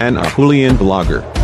and a Julian blogger.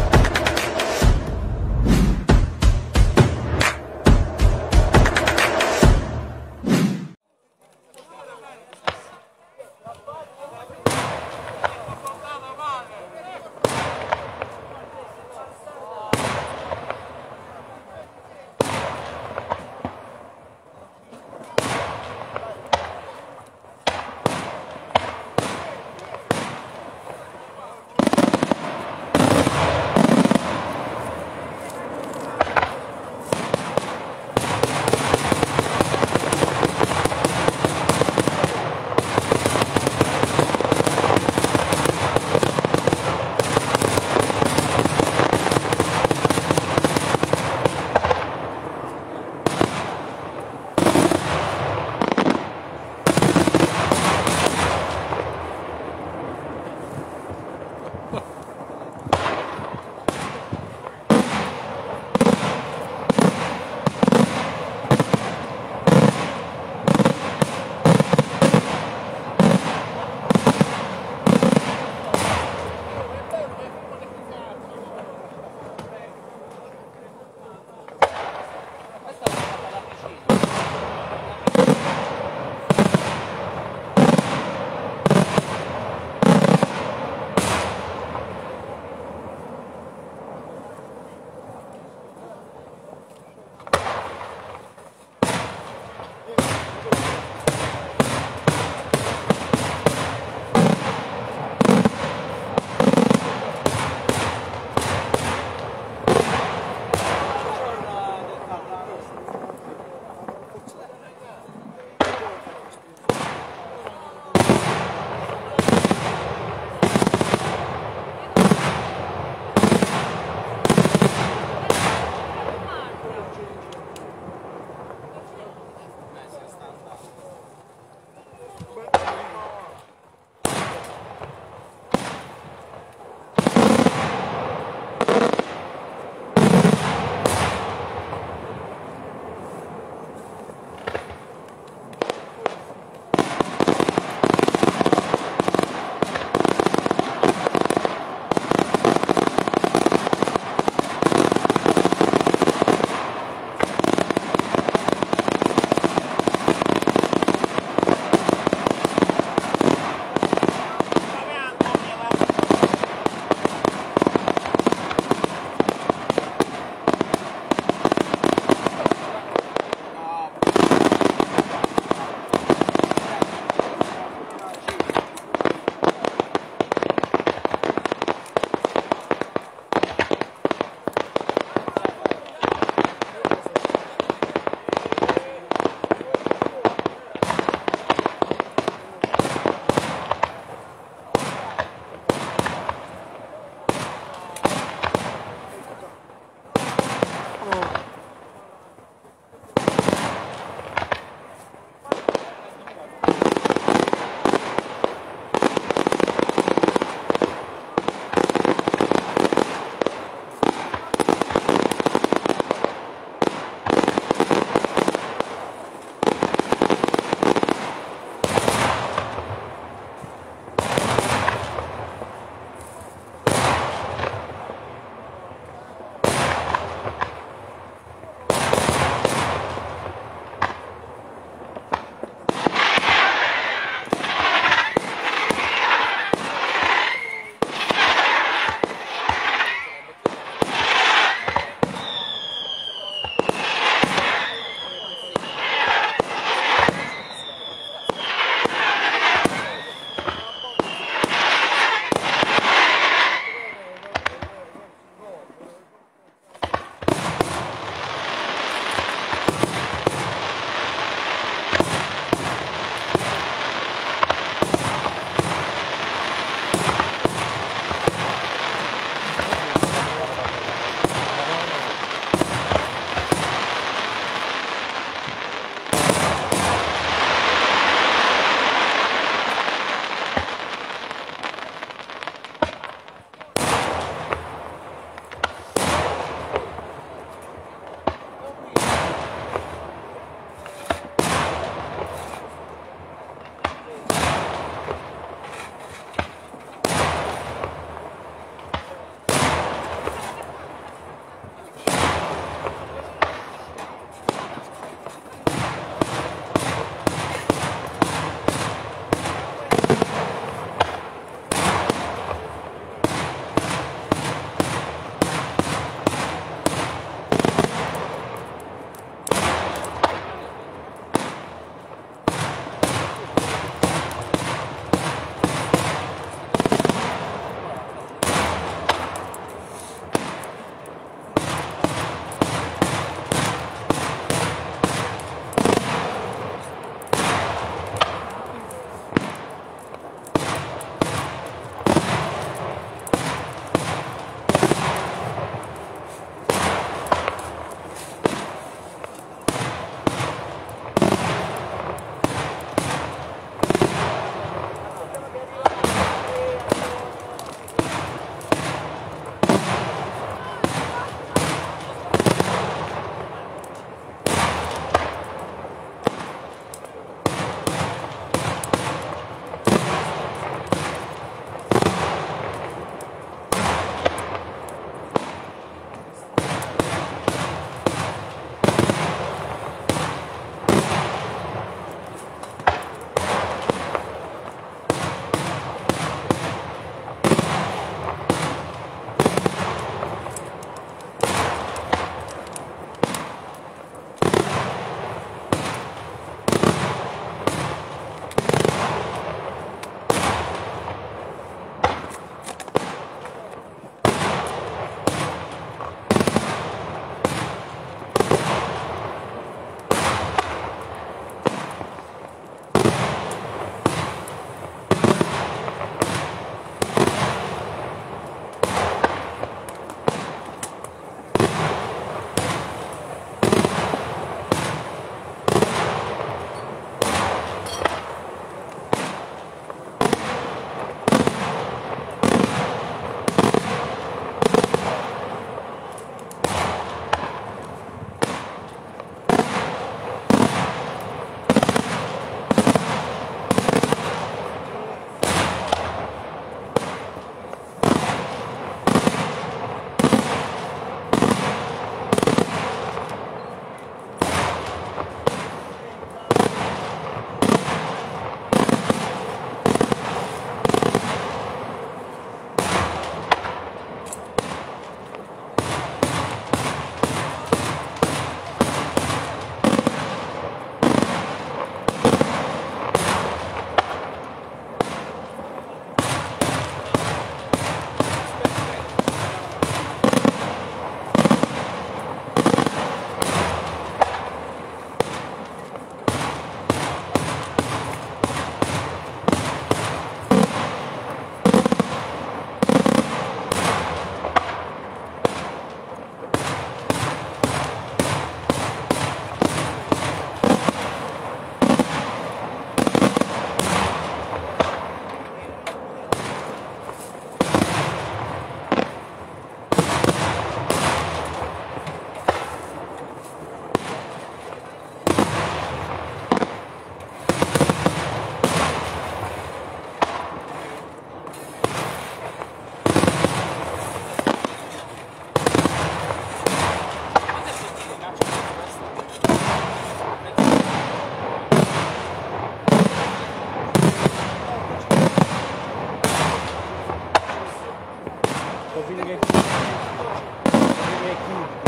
Ninguém aqui.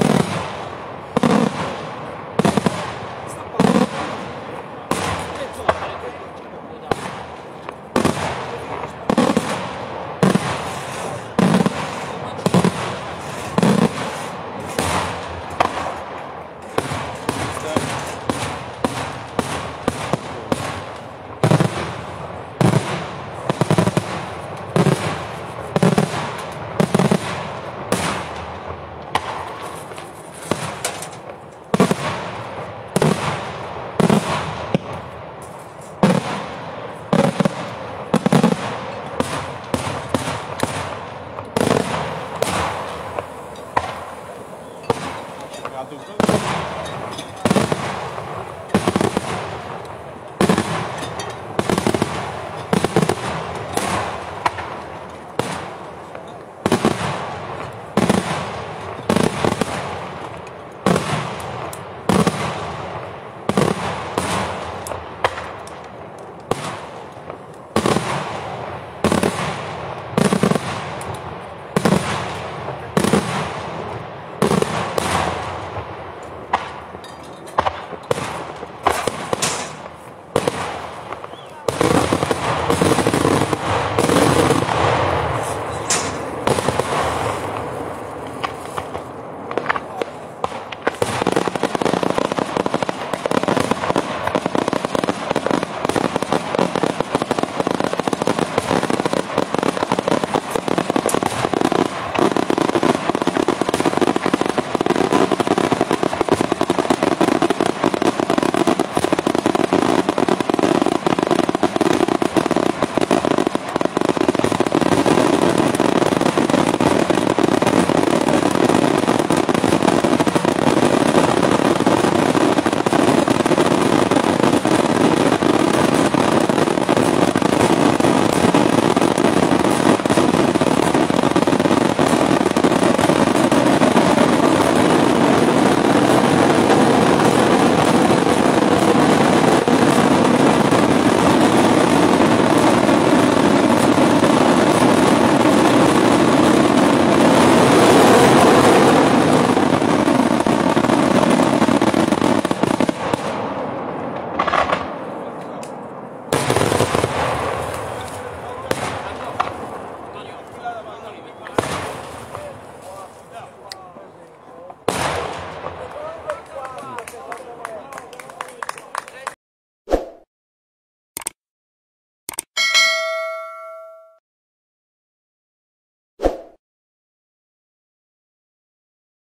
Антон,